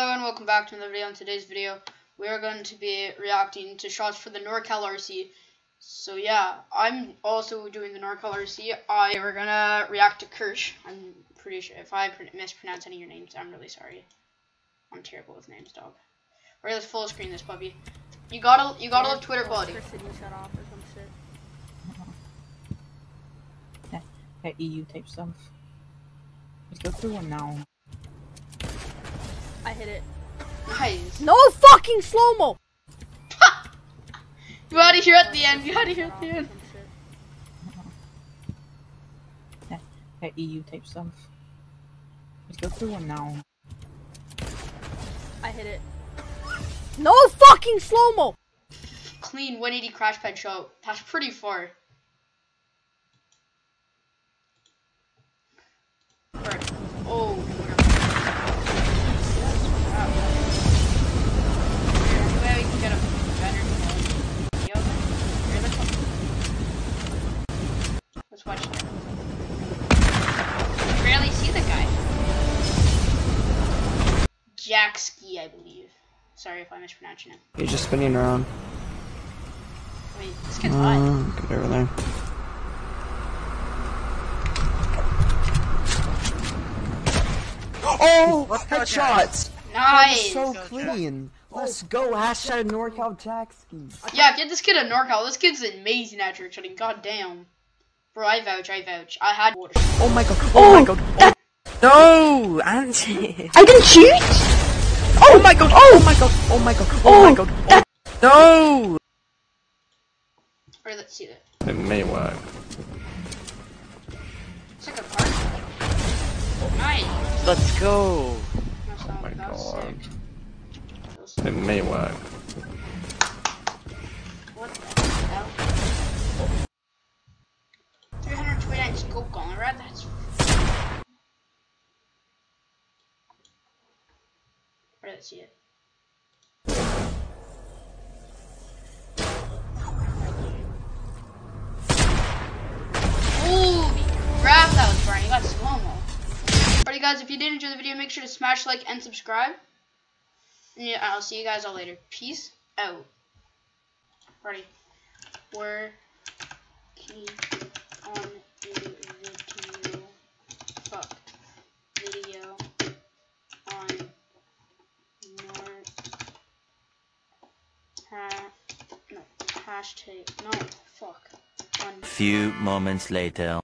Hello and welcome back to another video. In today's video, we are going to be reacting to shots for the NorCal RC. So yeah, I'm also doing the NorCal RC. I we're gonna react to Kirsch. I'm pretty sure if I mispronounce any of your names, I'm really sorry. I'm terrible with names, dog. Or let's full screen this puppy. You gotta you gotta love Twitter quality. shut off or some shit. That EU type stuff. Let's go through one now. I hit it. Nice. No fucking slow mo. You out of here at the end. You out of here at the end. That EU type stuff. Let's go through one now. I hit it. No fucking slow mo. Clean 180 crash pad shot. That's pretty far. Alright. Oh, whatever. Wow. Is there any way we can get a better video of it? Here, let's watch- Let's. I barely see the guy. Jack Ski, I believe. Sorry if I mispronounced mispronouncing it. He's just spinning around. Wait, this kid's hot. Uh, get over there. Oh, headshots! Nice. So clean. Let's go. Hashtag NorCal Taxi. Yeah, get this kid a NorCal. This kid's amazing at trick shooting. God damn. Bro, I vouch, I vouch. I had water. Oh my god. Oh, my oh. god. No, Angie. I didn't shoot! Oh, oh. oh my god. Oh my god. Oh my god. Oh my god. Oh. No. Or let's see that. It may work. It's like a park. Nice. Let's go. Oh my god. sick. That was sick. It may work. It. Holy crap, that was Brian. You got slow mo. Alrighty, guys, if you did enjoy the video, make sure to smash like and subscribe. And yeah, I'll see you guys all later. Peace out. Ready. We're on a video. Fuck. Video on more. Ha. No. Hashtag. No. Fuck. Few moments later.